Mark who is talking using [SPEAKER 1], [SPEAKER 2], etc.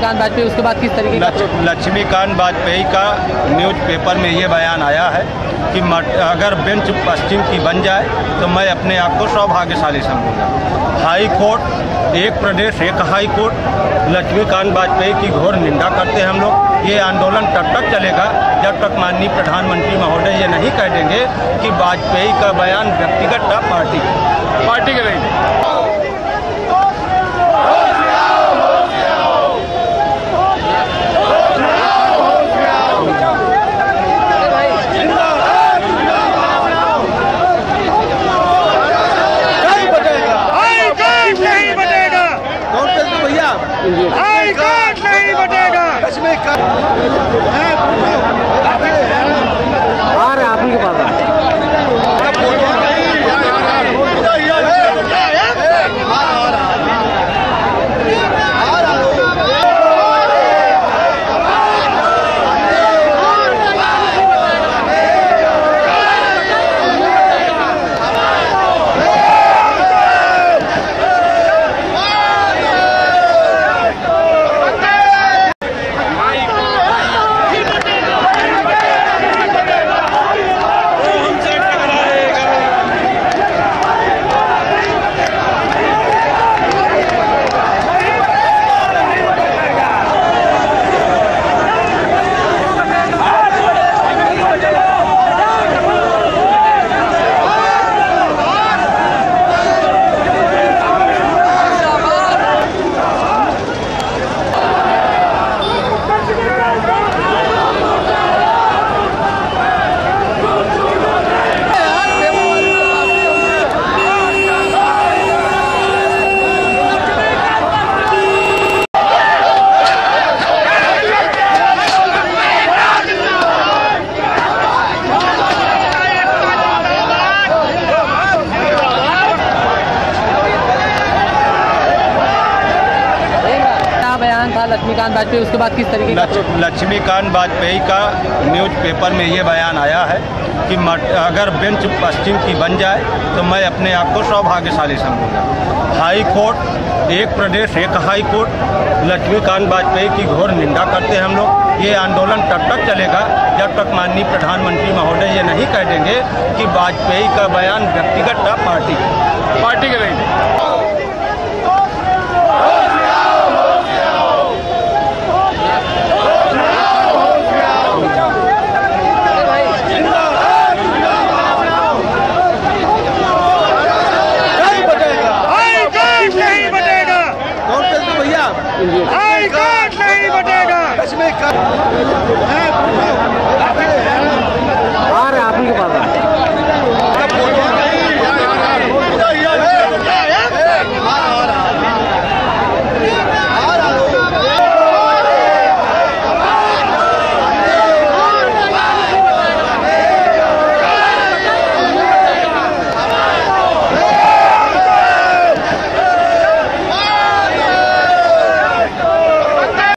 [SPEAKER 1] लक्ष्मीकांत वाजपेयी उसके बाद किस तरीके का
[SPEAKER 2] लक्ष्मी- लक्ष्मीकांत वाजपेयी का न्यूज़पेपर में ये बयान आया है कि अगर बेंच पश्चिम की बन जाए तो मैं अपने आप को सौभाग्यशाली समझूँगा। हाई कोर्ट एक प्रदेश एक हाई कोर्ट लक्ष्मीकांत वाजपेयी की घोर निंदा करते हैं हम लोग। ये आंदोलन तब तक चलेगा जब तक माननीय प्रधानमंत्री महोदय ये नहीं कह देंगे कि वाजपेयी का बयान व्यक्तिगत था पार्टी पार्टी के नहीं।
[SPEAKER 1] लक्ष्मीकांत वाजपेयी उसके बाद किस तरीके का?
[SPEAKER 2] लक्ष- लक्ष्मीकांत वाजपेयी का न्यूज़पेपर में ये बयान आया है कि अगर बेंच पश्चिम की बन जाए तो मैं अपने आप को सौभाग्यशाली समझूँगा। हाई कोर्ट एक प्रदेश एक हाई कोर्ट लक्ष्मीकांत वाजपेयी की घोर निंदा करते हैं हम लोग। ये आंदोलन तब तक चलेगा। जब तक माननीय प्रधानमंत्री महोदय ये नहीं कह देंगे कि वाजपेयी का बयान व्यक्तिगत था पार्टी का। India.